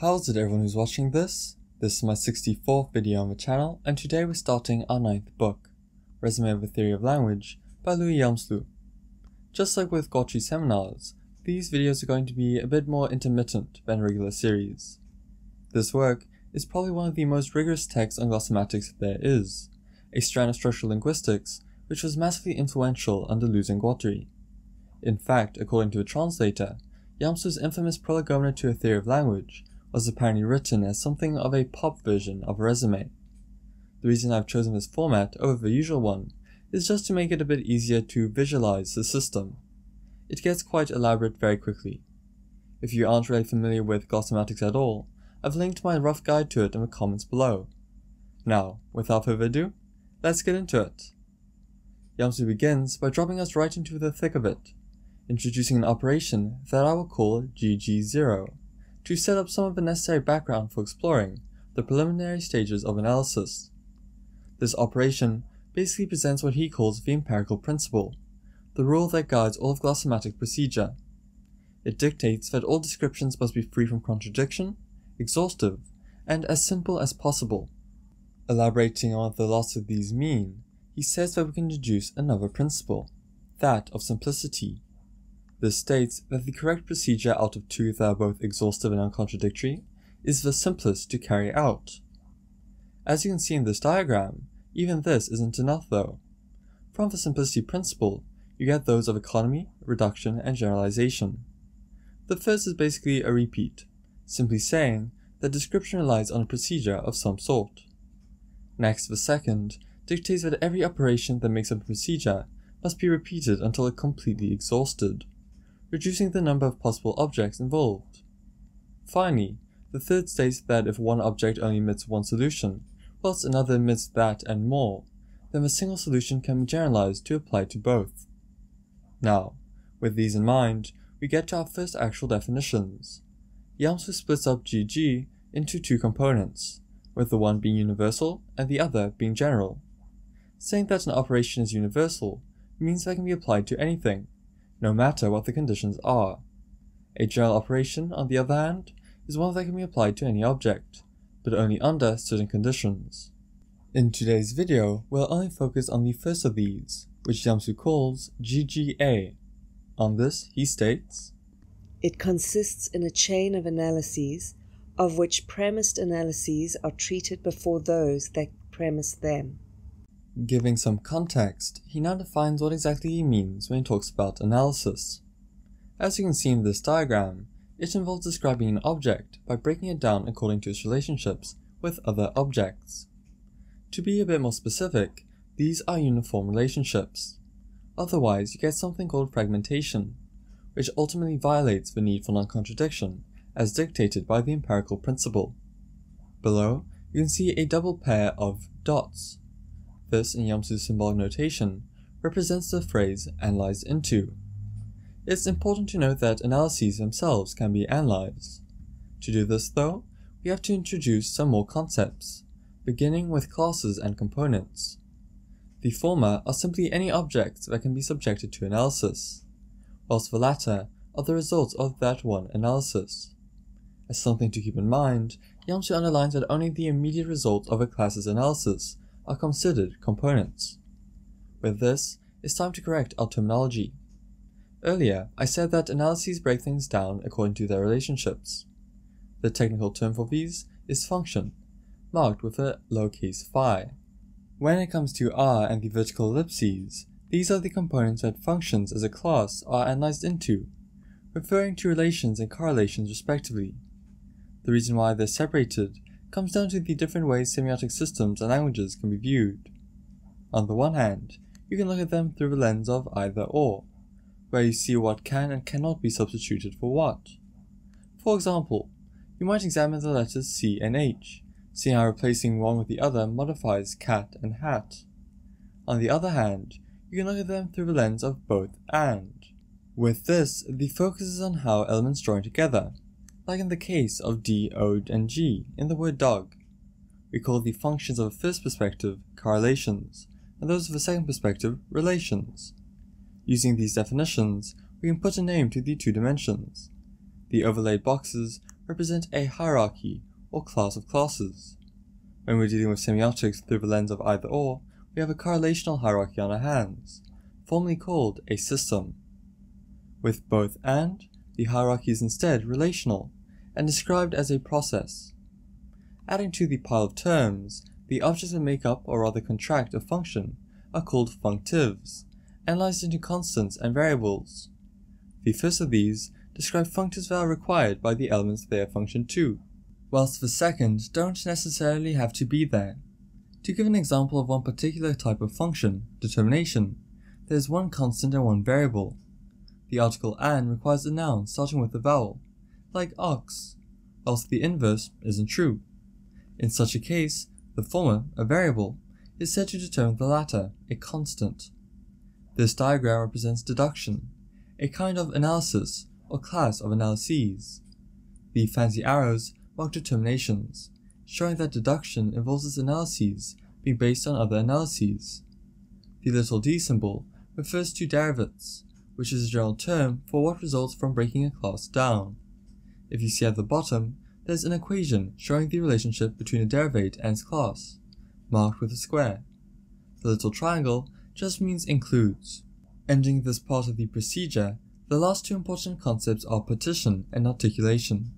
How's it everyone who's watching this? This is my 64th video on the channel and today we're starting our ninth book, Resume of a Theory of Language by Louis Hjelmslev. Just like with Guochi seminars, these videos are going to be a bit more intermittent than regular series. This work is probably one of the most rigorous texts on glossematics there is, a strand of structural linguistics which was massively influential under Deleuze and Guattari. In fact, according to a translator, Hjelmslev's infamous Prolegomena to a Theory of Language was apparently written as something of a pop version of a resume. The reason I've chosen this format over the usual one is just to make it a bit easier to visualize the system. It gets quite elaborate very quickly. If you aren't really familiar with glossematics at all, I've linked my rough guide to it in the comments below. Now, without further ado, let's get into it. Hjelmslev begins by dropping us right into the thick of it, introducing an operation that I will call GG0 to set up some of the necessary background for exploring the preliminary stages of analysis. This operation basically presents what he calls the empirical principle, the rule that guides all of glossematic procedure. It dictates that all descriptions must be free from contradiction, exhaustive, and as simple as possible. Elaborating on what the lots of these mean, he says that we can deduce another principle, that of simplicity. This states that the correct procedure out of two that are both exhaustive and uncontradictory is the simplest to carry out. As you can see in this diagram, even this isn't enough though. From the simplicity principle, you get those of economy, reduction, and generalization. The first is basically a repeat, simply saying that description relies on a procedure of some sort. Next, the second dictates that every operation that makes up a procedure must be repeated until it completely exhausted, reducing the number of possible objects involved. Finally, the third states that if one object only emits one solution, whilst another emits that and more, then the single solution can be generalized to apply to both. Now, with these in mind, we get to our first actual definitions. Hjelmslev splits up GG into two components, with the one being universal and the other being general. Saying that an operation is universal means that it can be applied to anything, no matter what the conditions are. A general operation, on the other hand, is one that can be applied to any object, but only under certain conditions. In today's video, we'll only focus on the first of these, which Hjelmslev calls GGA. On this, he states, It consists in a chain of analyses, of which premised analyses are treated before those that premise them. Giving some context, he now defines what exactly he means when he talks about analysis. As you can see in this diagram, it involves describing an object by breaking it down according to its relationships with other objects. To be a bit more specific, these are uniform relationships. Otherwise, you get something called fragmentation, which ultimately violates the need for non-contradiction as dictated by the empirical principle. Below, you can see a double pair of dots, this, in Hjelmslev's symbolic notation, represents the phrase analyzed into. It's important to note that analyses themselves can be analyzed. To do this, though, we have to introduce some more concepts, beginning with classes and components. The former are simply any objects that can be subjected to analysis, whilst the latter are the results of that one analysis. As something to keep in mind, Hjelmslev underlines that only the immediate result of a class's analysis are considered components. With this, it's time to correct our terminology. Earlier, I said that analyses break things down according to their relationships. The technical term for these is function, marked with a lowercase phi. When it comes to R and the vertical ellipses, these are the components that functions as a class are analyzed into, referring to relations and correlations respectively. The reason why they're separated comes down to the different ways semiotic systems and languages can be viewed. On the one hand, you can look at them through the lens of either or, where you see what can and cannot be substituted for what. For example, you might examine the letters C and H, seeing how replacing one with the other modifies cat and hat. On the other hand, you can look at them through the lens of both and. With this, the focus is on how elements join together, like in the case of D, O, and G in the word dog. We call the functions of the first perspective correlations, and those of the second perspective relations. Using these definitions, we can put a name to the two dimensions. The overlaid boxes represent a hierarchy or class of classes. When we're dealing with semiotics through the lens of either or, we have a correlational hierarchy on our hands, formerly called a system. With both and, the hierarchy is instead relational and described as a process. Adding to the pile of terms, the objects that make up or rather contract a function are called functives, analyzed into constants and variables. The first of these describe functives that are required by the elements they are function to, whilst the second don't necessarily have to be there. To give an example of one particular type of function, determination, there is one constant and one variable. The article an requires a noun starting with a vowel, like ox, whilst the inverse isn't true. In such a case, the former, a variable, is said to determine the latter, a constant. This diagram represents deduction, a kind of analysis or class of analyses. The fancy arrows mark determinations, showing that deduction involves its analyses being based on other analyses. The little d symbol refers to derivates, which is a general term for what results from breaking a class down. If you see at the bottom, there's an equation showing the relationship between a derivate and its class, marked with a square. The little triangle just means includes. Ending this part of the procedure, the last two important concepts are partition and articulation,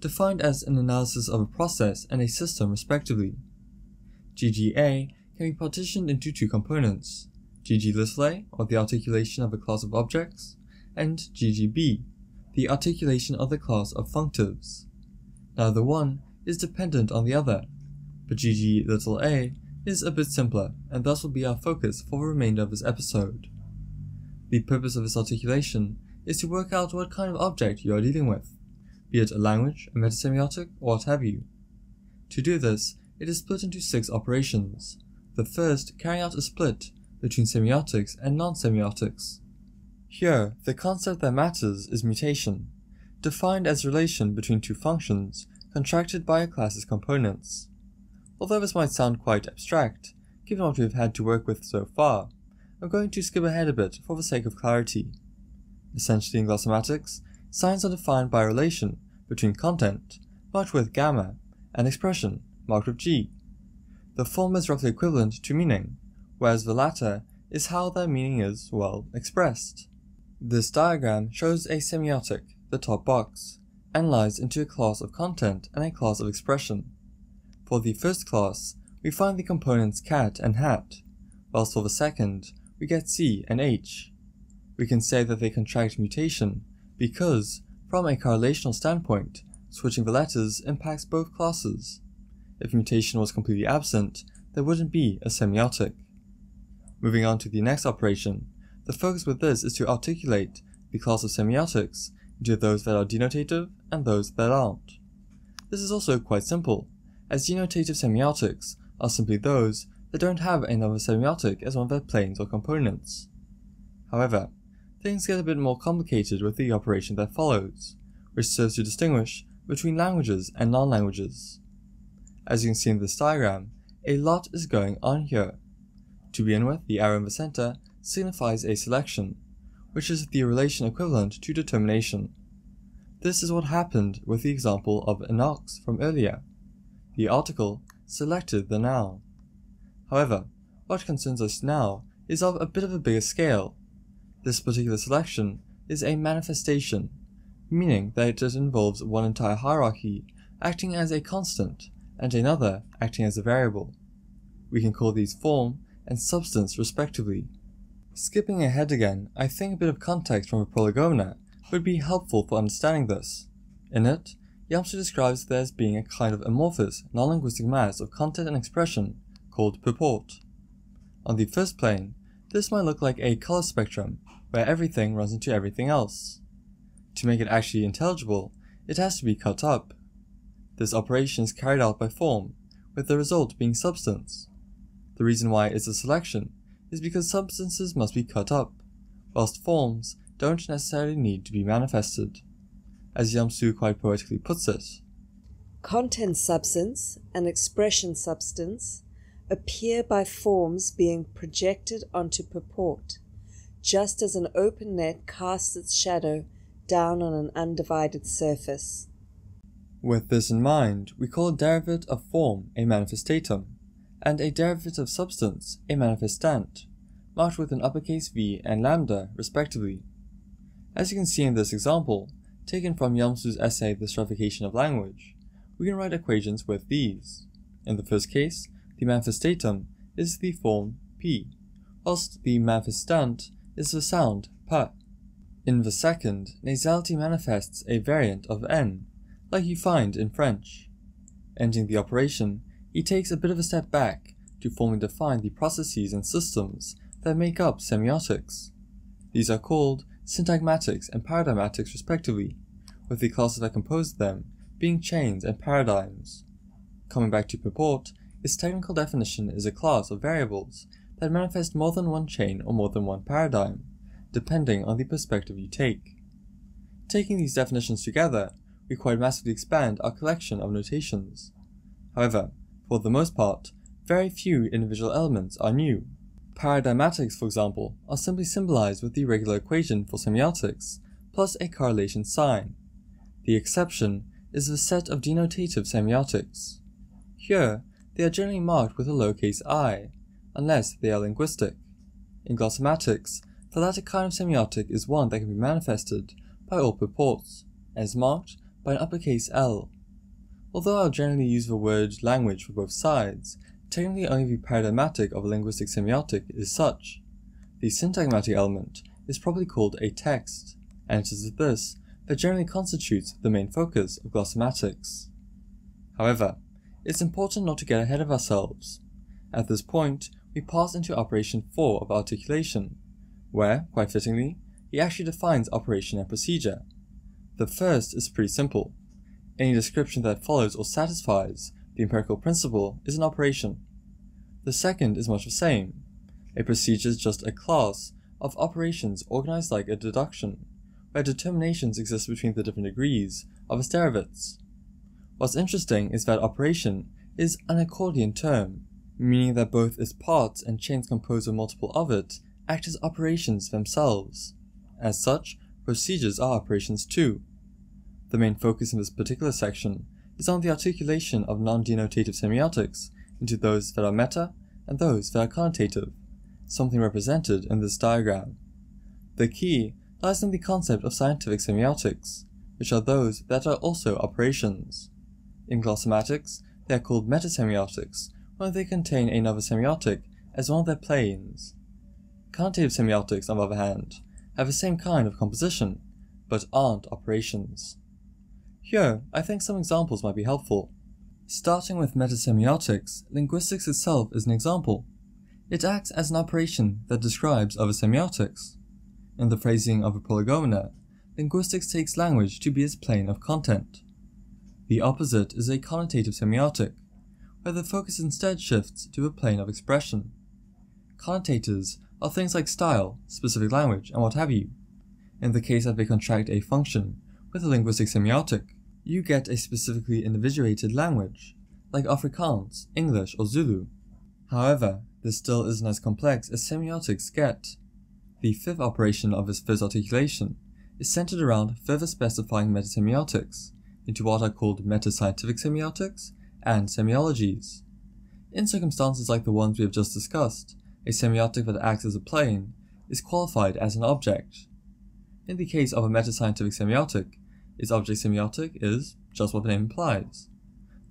defined as an analysis of a process and a system respectively. GGA can be partitioned into two components, GG or the articulation of a class of objects, and GGB, the articulation of the class of functives. Neither one is dependent on the other, but GG little a is a bit simpler and thus will be our focus for the remainder of this episode. The purpose of this articulation is to work out what kind of object you are dealing with, be it a language, a metasemiotic, or what have you. To do this, it is split into six operations, the first carrying out a split between semiotics and non-semiotics. Here, the concept that matters is mutation, defined as relation between two functions contracted by a class's components. Although this might sound quite abstract, given what we've had to work with so far, I'm going to skip ahead a bit for the sake of clarity. Essentially in glossematics, signs are defined by relation between content, marked with gamma, and expression, marked with g. The former is roughly equivalent to meaning, whereas the latter is how their meaning is, well, expressed. This diagram shows a semiotic, the top box, analyzed into a class of content and a class of expression. For the first class, we find the components cat and hat, whilst for the second, we get C and H. We can say that they contract mutation because, from a correlational standpoint, switching the letters impacts both classes. If mutation was completely absent, there wouldn't be a semiotic. Moving on to the next operation, the focus with this is to articulate the class of semiotics into those that are denotative and those that aren't. This is also quite simple, as denotative semiotics are simply those that don't have another semiotic as one of their planes or components. However, things get a bit more complicated with the operation that follows, which serves to distinguish between languages and non-languages. As you can see in this diagram, a lot is going on here. To begin with, the arrow in the center signifies a selection, which is the relation equivalent to determination. This is what happened with the example of an ox from earlier. The article selected the noun. However, what concerns us now is of a bit of a bigger scale. This particular selection is a manifestation, meaning that it involves one entire hierarchy acting as a constant and another acting as a variable. We can call these form and substance respectively. Skipping ahead again, I think a bit of context from a prolegomena would be helpful for understanding this. In it, Hjelmslev describes there as being a kind of amorphous, non-linguistic mass of content and expression called purport. On the first plane, this might look like a color spectrum, where everything runs into everything else. To make it actually intelligible, it has to be cut up. This operation is carried out by form, with the result being substance. The reason why it's a selection is because substances must be cut up, whilst forms don't necessarily need to be manifested. As Hjelmslev quite poetically puts it, Content substance and expression substance appear by forms being projected onto purport, just as an open net casts its shadow down on an undivided surface. With this in mind, we call a derivative of form a manifestatum, and a derivative substance a manifestant, marked with an uppercase V and lambda, respectively. As you can see in this example, taken from Hjelmslev's essay The Stratification of Language, we can write equations with these. In the first case, the manifestatum is the form P, whilst the manifestant is the sound P. In the second, nasality manifests a variant of N, like you find in French. Ending the operation, he takes a bit of a step back to formally define the processes and systems that make up semiotics. These are called syntagmatics and paradigmatics respectively, with the classes that compose them being chains and paradigms. Coming back to purport, its technical definition is a class of variables that manifest more than one chain or more than one paradigm, depending on the perspective you take. Taking these definitions together, we quite massively expand our collection of notations. However, for the most part, very few individual elements are new. Paradigmatics, for example, are simply symbolized with the regular equation for semiotics, plus a correlation sign. The exception is the set of denotative semiotics. Here, they are generally marked with a lowercase i, unless they are linguistic. In glossematics, the latter kind of semiotic is one that can be manifested by all purports, as marked by an uppercase L. Although I'll generally use the word language for both sides, technically only the paradigmatic of a linguistic semiotic is such. The syntagmatic element is probably called a text, and it is this that generally constitutes the main focus of glossematics. However, it's important not to get ahead of ourselves. At this point, we pass into operation 4 of articulation, where, quite fittingly, he actually defines operation and procedure. The first is pretty simple. Any description that follows or satisfies the empirical principle is an operation. The second is much the same. A procedure is just a class of operations organized like a deduction, where determinations exist between the different degrees of its derivatives. What's interesting is that operation is an accordion term, meaning that both its parts and chains composed of multiple of it act as operations themselves. As such, procedures are operations too. The main focus in this particular section is on the articulation of non-denotative semiotics into those that are meta and those that are connotative, something represented in this diagram. The key lies in the concept of scientific semiotics, which are those that are also operations. In glossematics, they are called metasemiotics when they contain another semiotic as one of their planes. Connotative semiotics, on the other hand, have the same kind of composition, but aren't operations. Here, I think some examples might be helpful. Starting with metasemiotics, linguistics itself is an example. It acts as an operation that describes other semiotics. In the phrasing of a prolegomena, linguistics takes language to be its plane of content. The opposite is a connotative semiotic, where the focus instead shifts to a plane of expression. Connotators are things like style, specific language, and what have you. In the case that they contract a function with a linguistic semiotic, you get a specifically individuated language, like Afrikaans, English, or Zulu. However, this still isn't as complex as semiotics get. The fifth operation of this first articulation is centered around further specifying metasemiotics into what are called meta-scientific semiotics and semiologies. In circumstances like the ones we have just discussed, a semiotic that acts as a plane is qualified as an object. In the case of a meta-scientific semiotic, its object semiotic is just what the name implies.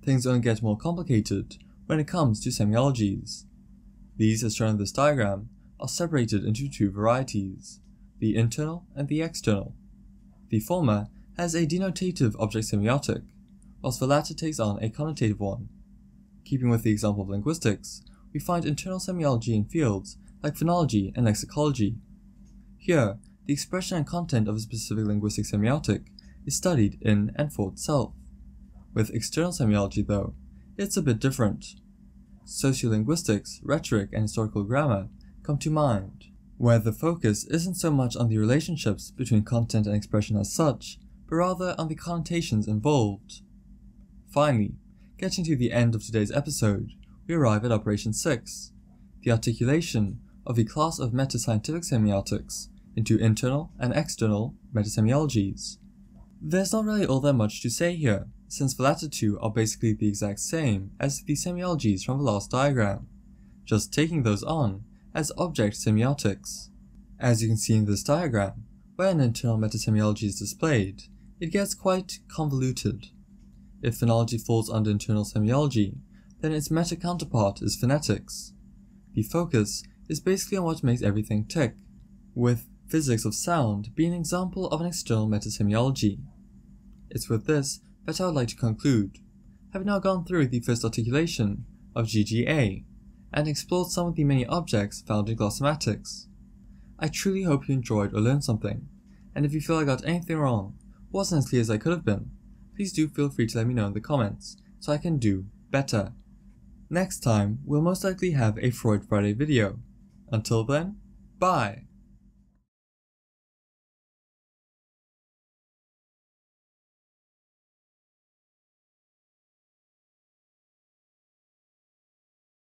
Things only get more complicated when it comes to semiologies. These, as shown in this diagram, are separated into two varieties, the internal and the external. The former has a denotative object semiotic, whilst the latter takes on a connotative one. Keeping with the example of linguistics, we find internal semiology in fields like phonology and lexicology. Here, the expression and content of a specific linguistic semiotic is studied in and for itself. With external semiology, though, it's a bit different. Sociolinguistics, rhetoric, and historical grammar come to mind, where the focus isn't so much on the relationships between content and expression as such, but rather on the connotations involved. Finally, getting to the end of today's episode, we arrive at Operation 6, the articulation of the class of metascientific semiotics into internal and external metasemiologies. There's not really all that much to say here, since the latter two are basically the exact same as the semiologies from the last diagram, just taking those on as object semiotics. As you can see in this diagram, where an internal metasemiology is displayed, it gets quite convoluted. If phonology falls under internal semiology, then its meta counterpart is phonetics. The focus is basically on what makes everything tick, with physics of sound being an example of an external metasemiology. It's with this that I would like to conclude, having now gone through the first articulation of GGA and explored some of the many objects found in glossematics. I truly hope you enjoyed or learned something, and if you feel I got anything wrong, wasn't as clear as I could have been, please do feel free to let me know in the comments so I can do better. Next time, we'll most likely have a Freud Friday video. Until then, bye!